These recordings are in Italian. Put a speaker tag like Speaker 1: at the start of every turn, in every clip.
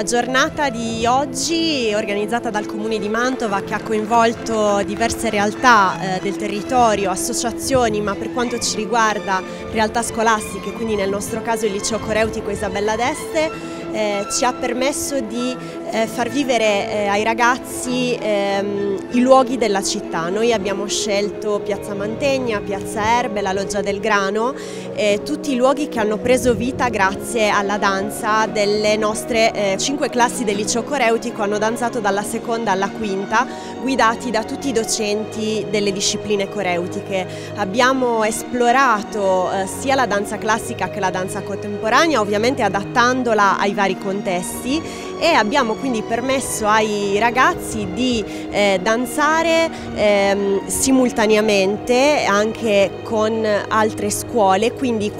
Speaker 1: La giornata di oggi organizzata dal Comune di Mantova che ha coinvolto diverse realtà eh, del territorio, associazioni, ma per quanto ci riguarda realtà scolastiche, quindi nel nostro caso il Liceo Coreutico Isabella d'Este, eh, ci ha permesso di eh, far vivere eh, ai ragazzi ehm, i luoghi della città. Noi abbiamo scelto Piazza Mantegna, Piazza Erbe, la Loggia del Grano, eh, tutti i luoghi che hanno preso vita grazie alla danza delle nostre eh, cinque classi del liceo coreutico, hanno danzato dalla seconda alla quinta, guidati da tutti i docenti delle discipline coreutiche. Abbiamo esplorato eh, sia la danza classica che la danza contemporanea, ovviamente adattandola ai vari contesti e abbiamo quindi permesso ai ragazzi di eh, danzare eh, simultaneamente anche con altre scuole, quindi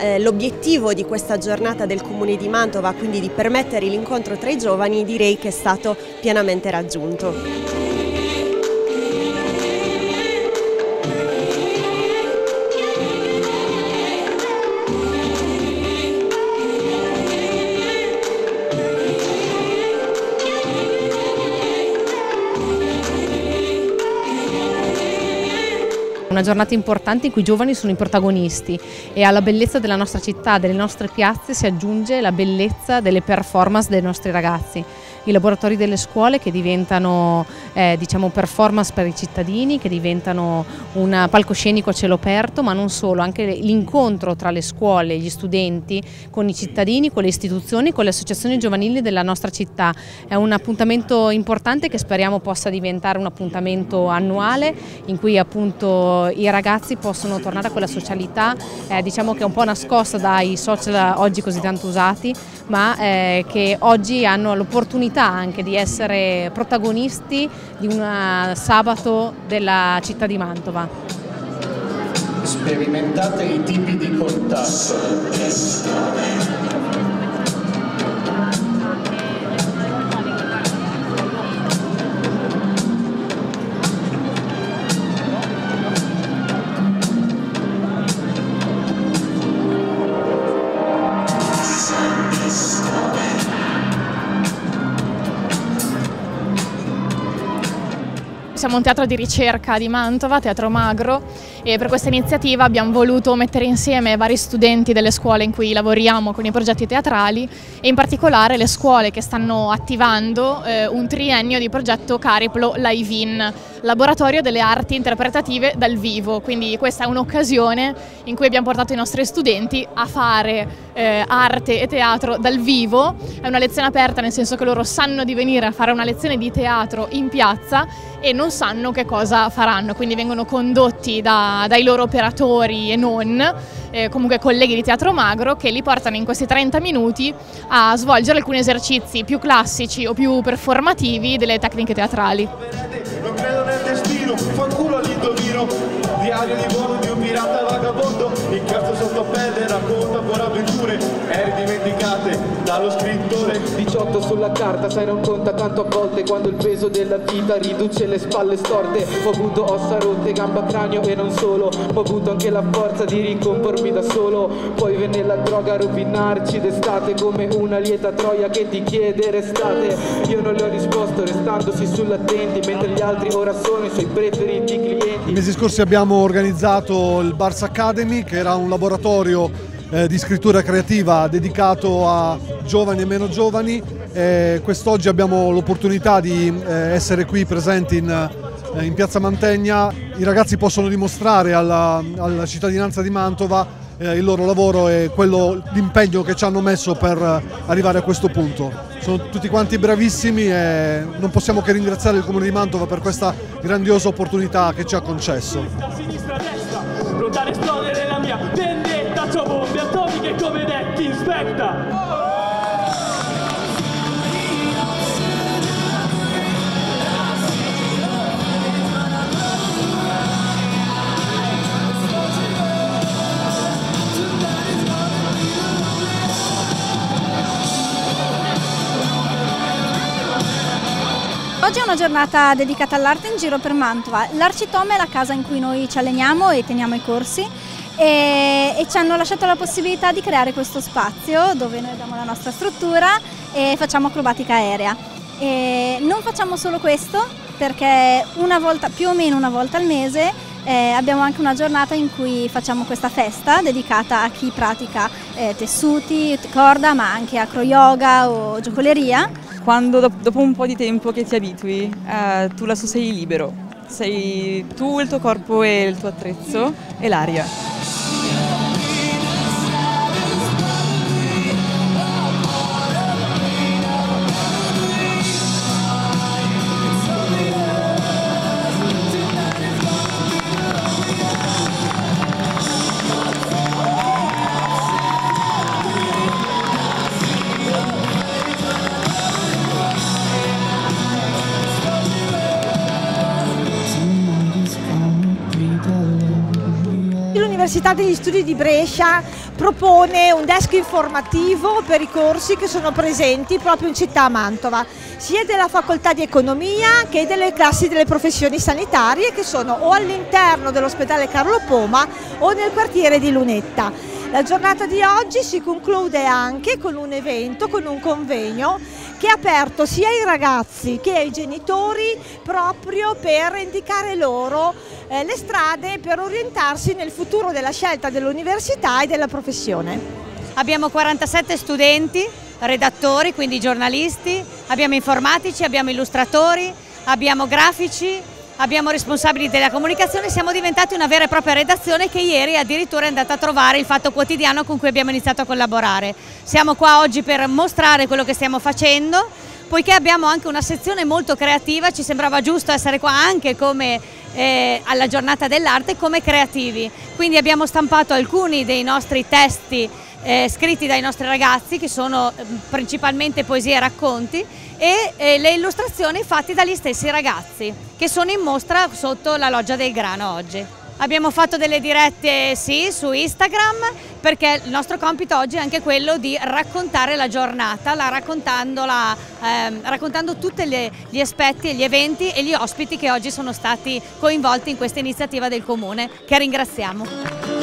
Speaker 1: eh, l'obiettivo di questa giornata del Comune di Mantova, quindi di permettere l'incontro tra i giovani, direi che è stato pienamente raggiunto.
Speaker 2: Una giornata importante in cui i giovani sono i protagonisti e alla bellezza della nostra città, delle nostre piazze si aggiunge la bellezza delle performance dei nostri ragazzi i laboratori delle scuole che diventano eh, diciamo performance per i cittadini, che diventano un palcoscenico a cielo aperto, ma non solo, anche l'incontro tra le scuole, gli studenti, con i cittadini, con le istituzioni, con le associazioni giovanili della nostra città. È un appuntamento importante che speriamo possa diventare un appuntamento annuale in cui appunto i ragazzi possono tornare a quella socialità, eh, diciamo che è un po' nascosta dai social oggi così tanto usati, ma eh, che oggi hanno l'opportunità anche di essere protagonisti di un sabato della città di Mantova.
Speaker 3: Sperimentate i tipi di contatto.
Speaker 4: Siamo un teatro di ricerca di Mantova, Teatro Magro, e per questa iniziativa abbiamo voluto mettere insieme vari studenti delle scuole in cui lavoriamo con i progetti teatrali e in particolare le scuole che stanno attivando eh, un triennio di progetto Cariplo Live In, laboratorio delle arti interpretative dal vivo, quindi questa è un'occasione in cui abbiamo portato i nostri studenti a fare eh, arte e teatro dal vivo, è una lezione aperta nel senso che loro sanno di venire a fare una lezione di teatro in piazza e non sanno che cosa faranno, quindi vengono condotti da, dai loro operatori e non, eh, comunque colleghi di Teatro Magro, che li portano in questi 30 minuti a svolgere alcuni esercizi più classici o più performativi delle tecniche teatrali. Nel destino, fanculo all'indovino, diario di bordo di un pirata vagabondo, incazzo sotto pelle, racconta buone avventure, eri dimenticate dallo scrittore. 18 sulla carta, sai non conta tanto a volte quando il peso della vita riduce le spalle storte. Ho avuto ossa rotte, gamba cranio e non solo, ho avuto anche la forza di ricompormi da solo. Poi venne la droga a rovinarci d'estate come una lieta troia che ti chiede restate. Io non le ho risposto restandosi sull'attenti mentre gli altri ora sono i suoi preferiti clienti.
Speaker 5: Mesi scorsi abbiamo organizzato il Bars Academy che era un laboratorio eh, di scrittura creativa dedicato a giovani e meno giovani. Eh, quest'oggi abbiamo l'opportunità di eh, essere qui presenti in, eh, in, Piazza Mantegna. I ragazzi possono dimostrare alla, alla cittadinanza di Mantova eh, il loro lavoro e l'impegno che ci hanno messo per arrivare a questo punto. Sono tutti quanti bravissimi e non possiamo che ringraziare il Comune di Mantova per questa grandiosa opportunità che ci ha concesso. Pronta esplodere la mia vendetta, bombe atomiche come detti inspecta!
Speaker 6: Oggi è una giornata dedicata all'arte in giro per Mantova. L'Arcitome è la casa in cui noi ci alleniamo e teniamo i corsi e, e, ci hanno lasciato la possibilità di creare questo spazio dove noi abbiamo la nostra struttura e facciamo acrobatica aerea. E non facciamo solo questo perché volta, più o meno una volta al mese eh, abbiamo anche una giornata in cui facciamo questa festa dedicata a chi pratica eh, tessuti, corda, ma anche acro yoga o giocoleria.
Speaker 3: Quando dopo un po' di tempo che ti abitui, eh, tu lassù sei libero, sei tu, il tuo corpo e il tuo attrezzo e l'aria.
Speaker 7: L'Università degli Studi di Brescia propone un desk informativo per i corsi che sono presenti proprio in città a Mantova, sia della facoltà di economia che delle classi delle professioni sanitarie che sono o all'interno dell'ospedale Carlo Poma o nel quartiere di Lunetta. La giornata di oggi si conclude anche con un evento, con un convegno che è aperto sia ai ragazzi che ai genitori proprio per indicare loro eh, le strade per orientarsi nel futuro della scelta dell'università e della professione.
Speaker 8: Abbiamo 47 studenti, redattori, quindi giornalisti, abbiamo informatici, abbiamo illustratori, abbiamo grafici, abbiamo responsabili della comunicazione, siamo diventati una vera e propria redazione che ieri addirittura è andata a trovare il Fatto Quotidiano con cui abbiamo iniziato a collaborare. Siamo qua oggi per mostrare quello che stiamo facendo, poiché abbiamo anche una sezione molto creativa, ci sembrava giusto essere qua anche come eh, alla giornata dell'arte come creativi. Quindi abbiamo stampato alcuni dei nostri testi eh, scritti dai nostri ragazzi che sono eh, principalmente poesie e racconti e eh, le illustrazioni fatte dagli stessi ragazzi che sono in mostra sotto la loggia del grano oggi. Abbiamo fatto delle dirette sì su Instagram perché il nostro compito oggi è anche quello di raccontare la giornata, la raccontandola, ehm, raccontando tutti gli aspetti, gli eventi e gli ospiti che oggi sono stati coinvolti in questa iniziativa del Comune che ringraziamo.